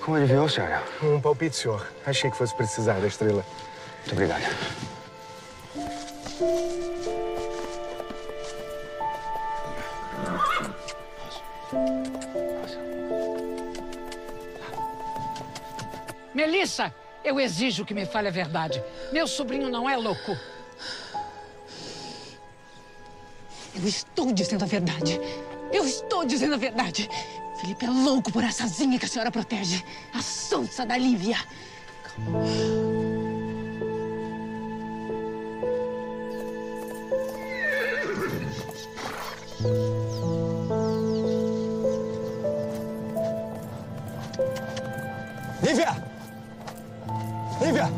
Como adivinhou, senhora? Um palpite, senhor. Achei que fosse precisar da estrela. Muito obrigado. Melissa, eu exijo que me fale a verdade. Meu sobrinho não é louco. Eu estou dizendo a verdade. Eu estou dizendo a verdade. Felipe é louco por essa zinha que a senhora protege. A sonsa da Lívia. Calma. Lívia! Lívia!